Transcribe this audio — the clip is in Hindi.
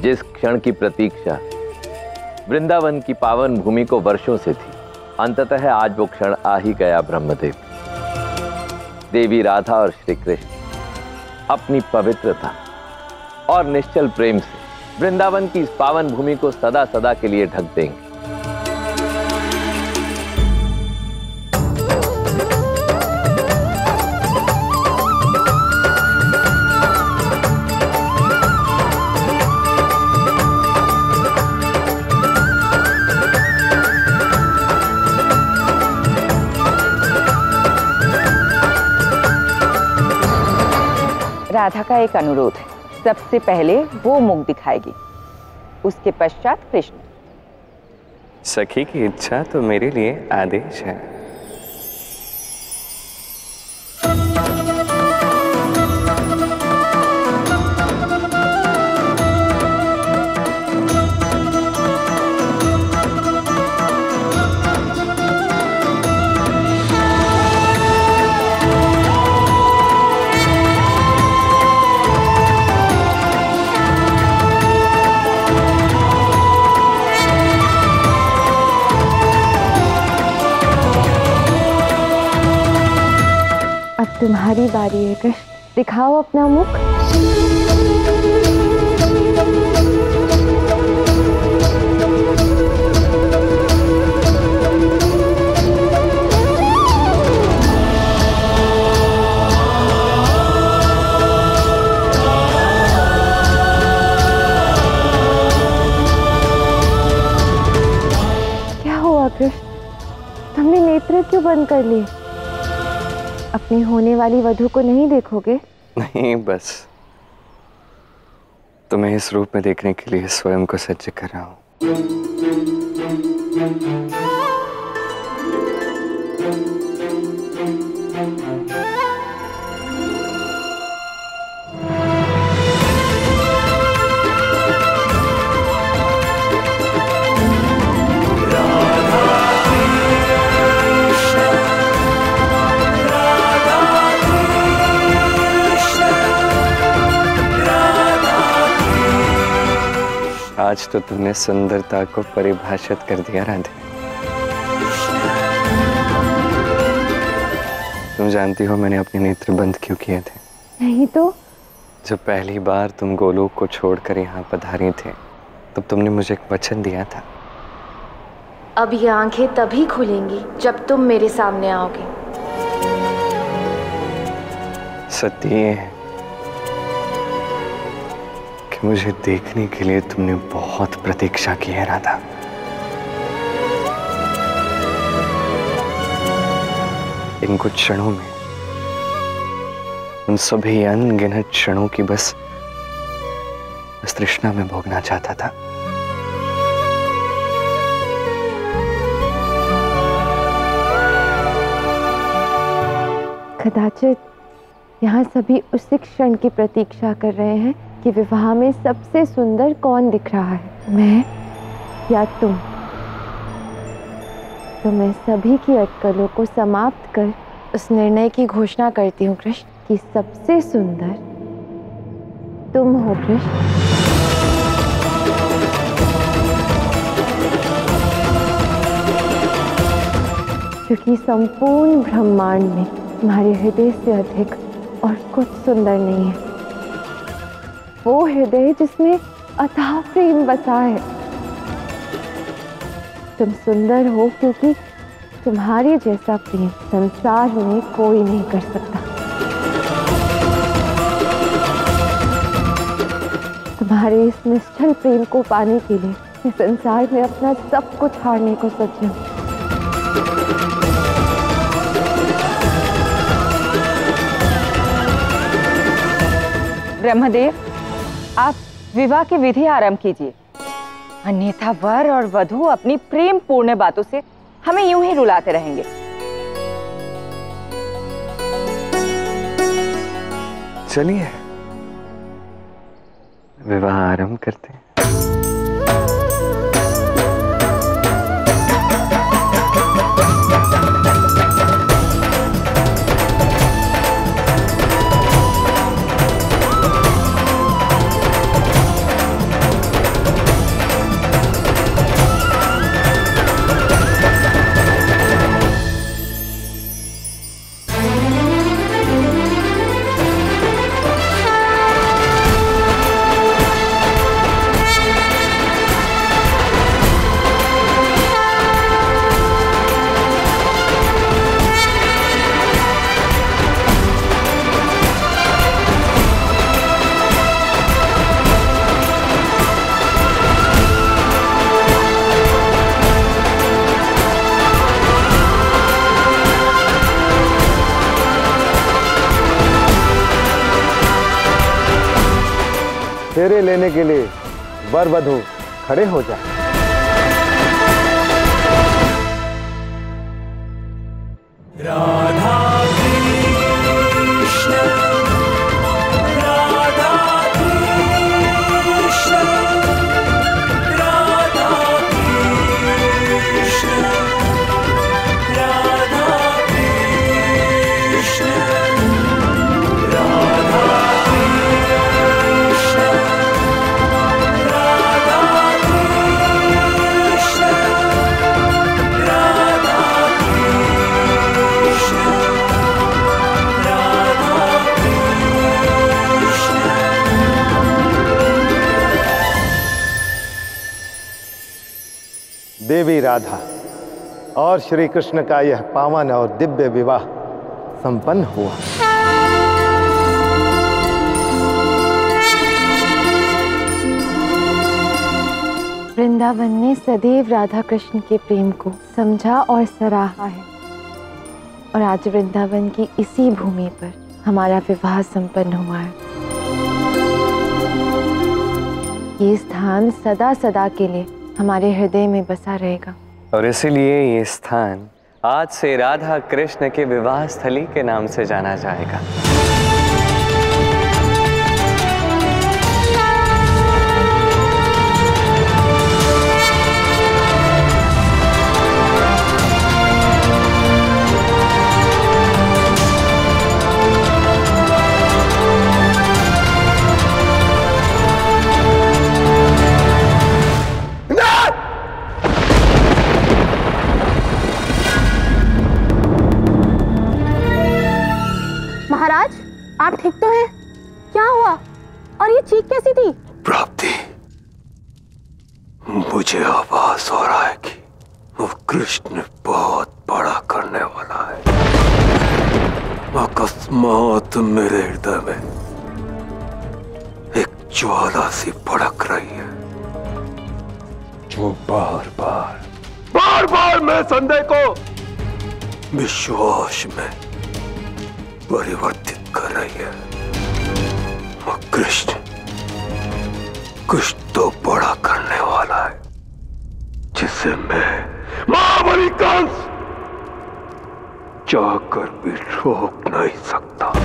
जिस क्षण की प्रतीक्षा वृंदावन की पावन भूमि को वर्षों से थी, अंततः आज वो क्षण आ ही गया ब्रह्मदेव। देवी राधा और श्री कृष्ण अपनी पवित्रता और निश्चल प्रेम से वृंदावन की इस पावन भूमि को सदा सदा के लिए ढक देंगे। राधा का एक अनुरोध है। सबसे पहले वो मुख दिखाएगी। उसके पश्चात कृष्ण। सखी की इच्छा तो मेरे लिए आदेश है। तुम्हारी बारी है, कृष्ण। दिखाओ अपना मुख। क्या हुआ, कृष्ण? तुमने नेत्र क्यों बंद कर लिए? अपनी होने वाली वधु को नहीं देखोगे? नहीं, बस। तुम्हें इस रूप में देखने के लिए स्वयं को सज्ज कर रहा हूँ। आज तो तुमने सुंदरता को परिभाषित कर दिया राधे। तुम जानती हो मैंने अपने नेत्र बंद क्यों किए थे? नहीं तो? जब पहली बार तुम गोलोक को छोड़कर यहाँ पधारी थे तब तुमने मुझे एक वचन दिया था। अब ये आँखें तभी खुलेंगी जब तुम मेरे सामने आओगे। सत्य ये है कि मुझे देखने के लिए तुमने बहुत प्रतीक्षा की है, राधा। इन कुछ क्षणों में, उन सभी अनगिनत क्षणों की बस बस तृष्णा में भोगना चाहता था। कदाचित यहाँ सभी उसी क्षण की प्रतीक्षा कर रहे हैं कि विवाह में सबसे सुंदर कौन दिख रहा है? मैं या तुम? तो मैं सभी की अटकलों को समाप्त कर उस निर्णय की घोषणा करती हूँ, कृष्ण, कि सबसे सुंदर तुम हो, कृष्ण। क्योंकि संपूर्ण ब्रह्मांड में तुम्हारे हृदय से अधिक और कुछ सुंदर नहीं है। वो हृदय जिसमें अथाह प्रेम बसा है तुम सुंदर हो क्योंकि तुम्हारे जैसा प्रेम संसार में कोई नहीं कर सकता। तुम्हारे इस निश्चल प्रेम को पाने के लिए मैं संसार में अपना सब कुछ हारने को सज्ज हूँ। ब्रह्मदेव आप विवाह की विधि आरंभ कीजिए। अन्यथा वर और वधु अपनी प्रेम पूर्ण बातों से हमें यूँ ही रुलाते रहेंगे। चलिए। विवाह आरंभ करते हैं। फेरे लेने के लिए वर वधु खड़े हो जाए। देवी राधा और श्री कृष्ण का यह पावन और दिव्य विवाह संपन्न हुआ। वृंदावन ने सदैव राधा कृष्ण के प्रेम को समझा और सराहा है। और आज वृंदावन की इसी भूमि पर हमारा विवाह संपन्न हुआ है। ये स्थान सदा सदा के लिए हमारे हृदय में बसा रहेगा। और इसीलिए ये स्थान आज से राधा कृष्ण के विवाह स्थली के नाम से जाना जाएगा। मुझे आभास हो रहा है कि वो कृष्ण बहुत बड़ा करने वाला है। अकस्मात मेरे हृदय में एक ज्वाला सी भड़क रही है, जो बार बार बार बार मैं संदेह को विश्वास में परिवर्तित कर रही है। कृष्ण कुछ तो बड़ा करने जिसे मैं महाबली कंस जाकर भी रोक नहीं सकता।